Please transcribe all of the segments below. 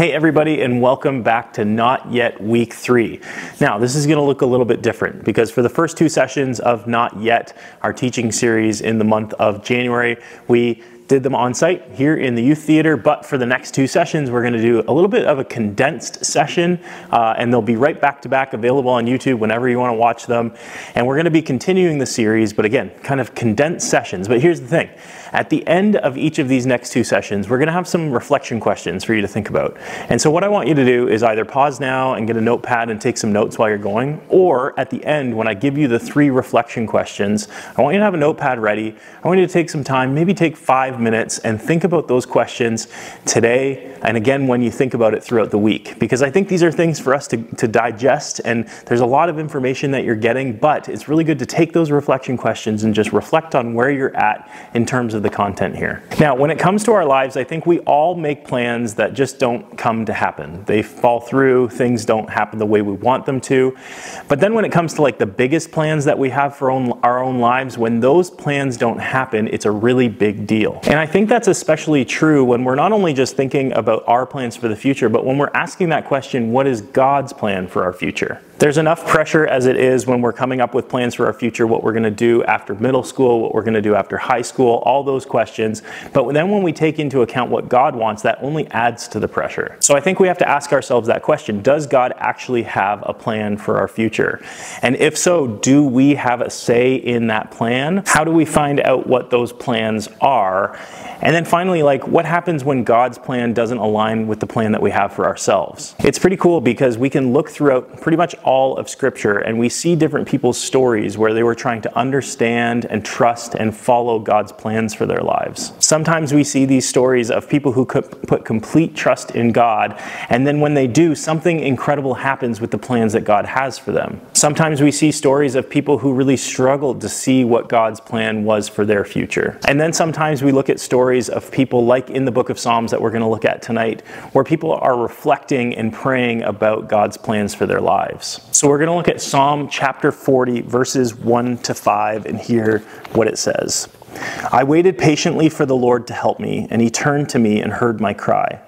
Hey, everybody, and welcome back to Not Yet Week 3. Now, this is going to look a little bit different because for the first two sessions of Not Yet, our teaching series in the month of January, we did them on site here in the youth theater, but for the next two sessions, we're going to do a little bit of a condensed session, uh, and they'll be right back to back available on YouTube whenever you want to watch them. And we're going to be continuing the series, but again, kind of condensed sessions. But here's the thing at the end of each of these next two sessions, we're going to have some reflection questions for you to think about. And so, what I want you to do is either pause now and get a notepad and take some notes while you're going, or at the end, when I give you the three reflection questions, I want you to have a notepad ready. I want you to take some time, maybe take five minutes, and think about those questions today and again when you think about it throughout the week. Because I think these are things for us to, to digest, and there's a lot of information that you're getting, but it's really good to take those reflection questions and just reflect on where you're at in terms of of the content here. Now, when it comes to our lives, I think we all make plans that just don't come to happen. They fall through, things don't happen the way we want them to. But then when it comes to like the biggest plans that we have for own, our own lives, when those plans don't happen, it's a really big deal. And I think that's especially true when we're not only just thinking about our plans for the future, but when we're asking that question, what is God's plan for our future? There's enough pressure as it is when we're coming up with plans for our future, what we're going to do after middle school, what we're going to do after high school, all those questions. But then when we take into account what God wants, that only adds to the pressure. So I think we have to ask ourselves that question Does God actually have a plan for our future? And if so, do we have a say in that plan? How do we find out what those plans are? And then finally, like, what happens when God's plan doesn't align with the plan that we have for ourselves? It's pretty cool because we can look throughout pretty much of Scripture and we see different people's stories where they were trying to understand and trust and follow God's plans for their lives. Sometimes we see these stories of people who put complete trust in God, and then when they do, something incredible happens with the plans that God has for them. Sometimes we see stories of people who really struggled to see what God's plan was for their future. And then sometimes we look at stories of people like in the book of Psalms that we're going to look at tonight, where people are reflecting and praying about God's plans for their lives. So we're going to look at Psalm chapter 40, verses 1 to 5, and hear what it says. I waited patiently for the Lord to help me, and he turned to me and heard my cry.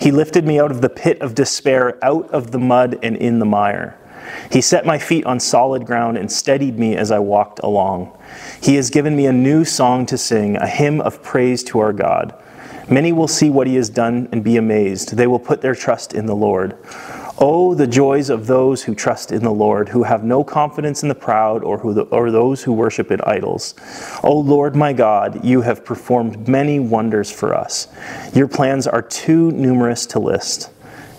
He lifted me out of the pit of despair, out of the mud and in the mire. He set my feet on solid ground and steadied me as I walked along. He has given me a new song to sing, a hymn of praise to our God. Many will see what he has done and be amazed. They will put their trust in the Lord. Oh, the joys of those who trust in the Lord, who have no confidence in the proud or, who, or those who worship in idols. Oh, Lord my God, you have performed many wonders for us. Your plans are too numerous to list.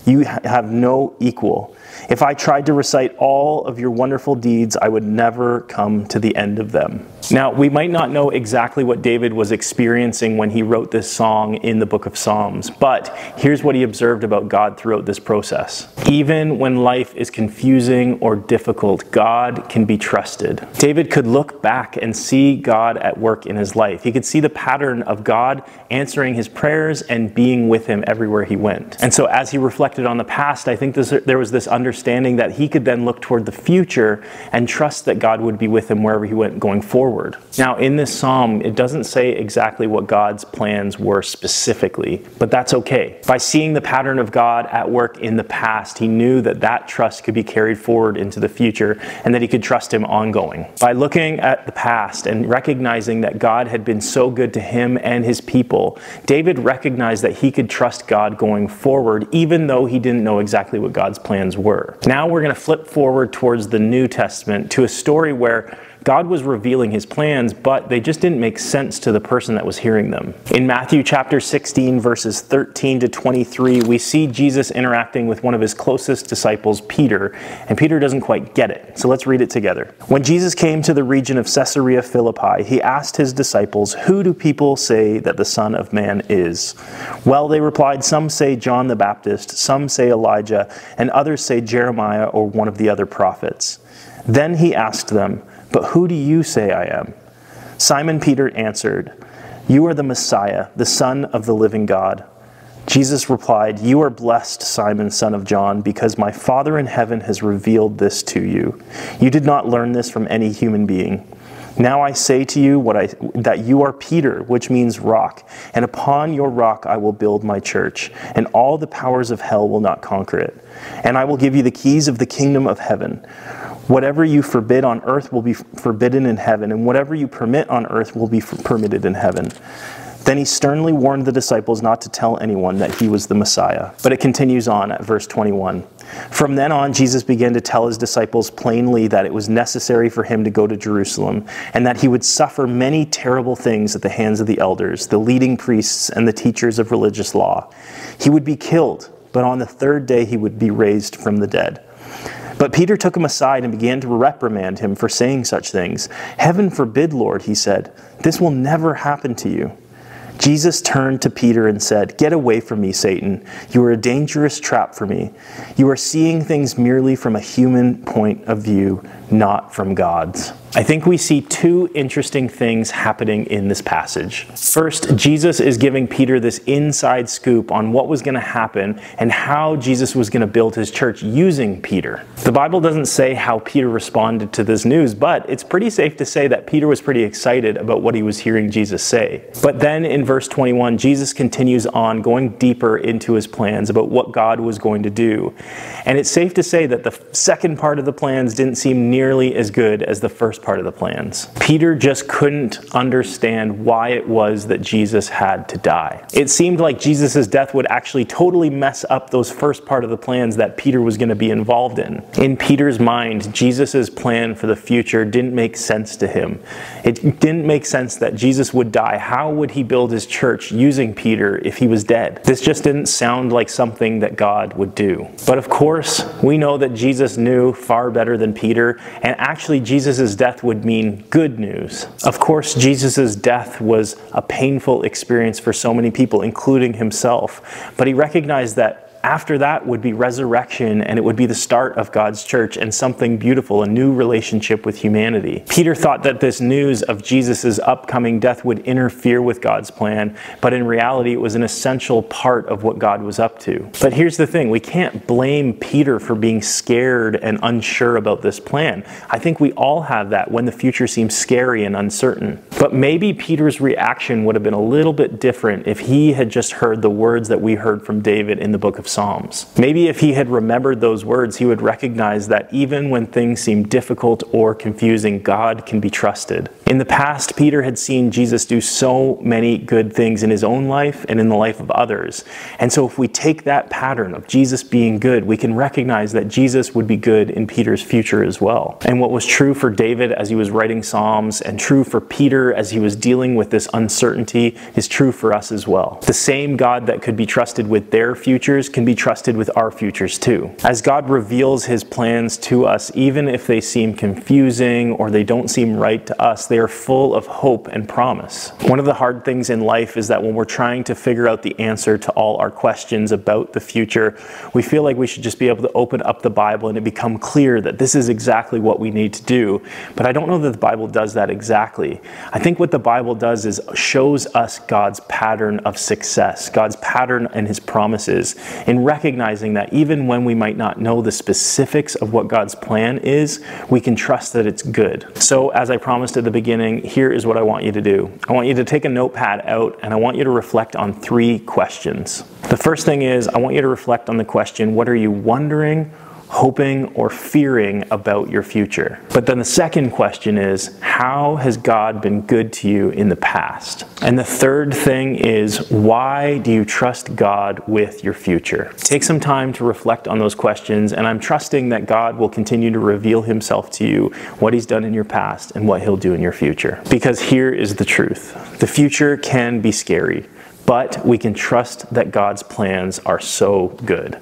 You have no equal. If I tried to recite all of your wonderful deeds, I would never come to the end of them. Now, we might not know exactly what David was experiencing when he wrote this song in the book of Psalms, but here's what he observed about God throughout this process. Even when life is confusing or difficult, God can be trusted. David could look back and see God at work in his life. He could see the pattern of God answering his prayers and being with him everywhere he went. And so, as he reflected on the past, I think this, there was this understanding that he could then look toward the future and trust that God would be with him wherever he went going forward. Now, in this psalm, it doesn't say exactly what God's plans were specifically, but that's okay. By seeing the pattern of God at work in the past, he knew that that trust could be carried forward into the future and that he could trust him ongoing. By looking at the past and recognizing that God had been so good to him and his people, David recognized that he could trust God going forward, even though he didn't know exactly what God's plans were. Now we're going to flip forward towards the New Testament to a story where God was revealing his plans, but they just didn't make sense to the person that was hearing them. In Matthew chapter 16, verses 13 to 23, we see Jesus interacting with one of his closest disciples, Peter, and Peter doesn't quite get it. So let's read it together. When Jesus came to the region of Caesarea Philippi, he asked his disciples, Who do people say that the Son of Man is? Well, they replied, Some say John the Baptist, some say Elijah, and others say Jeremiah or one of the other prophets. Then he asked them, but who do you say I am? Simon Peter answered, You are the Messiah, the Son of the living God. Jesus replied, You are blessed, Simon, son of John, because my Father in heaven has revealed this to you. You did not learn this from any human being. Now I say to you what I, that you are Peter, which means rock, and upon your rock I will build my church, and all the powers of hell will not conquer it. And I will give you the keys of the kingdom of heaven. Whatever you forbid on earth will be forbidden in heaven, and whatever you permit on earth will be permitted in heaven. Then he sternly warned the disciples not to tell anyone that he was the Messiah. But it continues on at verse 21. From then on, Jesus began to tell his disciples plainly that it was necessary for him to go to Jerusalem, and that he would suffer many terrible things at the hands of the elders, the leading priests, and the teachers of religious law. He would be killed, but on the third day he would be raised from the dead. But Peter took him aside and began to reprimand him for saying such things. Heaven forbid, Lord, he said, this will never happen to you. Jesus turned to Peter and said, Get away from me, Satan. You are a dangerous trap for me. You are seeing things merely from a human point of view, not from God's. I think we see two interesting things happening in this passage. First, Jesus is giving Peter this inside scoop on what was going to happen and how Jesus was going to build his church using Peter. The Bible doesn't say how Peter responded to this news, but it's pretty safe to say that Peter was pretty excited about what he was hearing Jesus say. But then in verse 21, Jesus continues on going deeper into his plans about what God was going to do. And it's safe to say that the second part of the plans didn't seem nearly as good as the first part of the plans. Peter just couldn't understand why it was that Jesus had to die. It seemed like Jesus' death would actually totally mess up those first part of the plans that Peter was going to be involved in. In Peter's mind, Jesus' plan for the future didn't make sense to him. It didn't make sense that Jesus would die. How would he build his church using Peter if he was dead? This just didn't sound like something that God would do. But of course, we know that Jesus knew far better than Peter, and actually Jesus' death would mean good news. Of course, Jesus' death was a painful experience for so many people, including himself. But he recognized that after that would be resurrection and it would be the start of God's church and something beautiful, a new relationship with humanity. Peter thought that this news of Jesus' upcoming death would interfere with God's plan, but in reality, it was an essential part of what God was up to. But here's the thing we can't blame Peter for being scared and unsure about this plan. I think we all have that when the future seems scary and uncertain. But maybe Peter's reaction would have been a little bit different if he had just heard the words that we heard from David in the book of Psalms. Maybe if he had remembered those words, he would recognize that even when things seem difficult or confusing, God can be trusted. In the past, Peter had seen Jesus do so many good things in his own life and in the life of others. And so, if we take that pattern of Jesus being good, we can recognize that Jesus would be good in Peter's future as well. And what was true for David as he was writing Psalms and true for Peter as he was dealing with this uncertainty is true for us as well. The same God that could be trusted with their futures can be trusted with our futures too. As God reveals his plans to us, even if they seem confusing or they don't seem right to us, they are full of hope and promise. One of the hard things in life is that when we're trying to figure out the answer to all our questions about the future, we feel like we should just be able to open up the Bible and it become clear that this is exactly what we need to do. But I don't know that the Bible does that exactly. I think what the Bible does is shows us God's pattern of success, God's pattern and his promises in recognizing that even when we might not know the specifics of what God's plan is, we can trust that it's good. So, as I promised at the beginning, here is what I want you to do I want you to take a notepad out and I want you to reflect on three questions. The first thing is, I want you to reflect on the question what are you wondering? Hoping or fearing about your future. But then the second question is, how has God been good to you in the past? And the third thing is, why do you trust God with your future? Take some time to reflect on those questions, and I'm trusting that God will continue to reveal himself to you, what he's done in your past, and what he'll do in your future. Because here is the truth the future can be scary, but we can trust that God's plans are so good.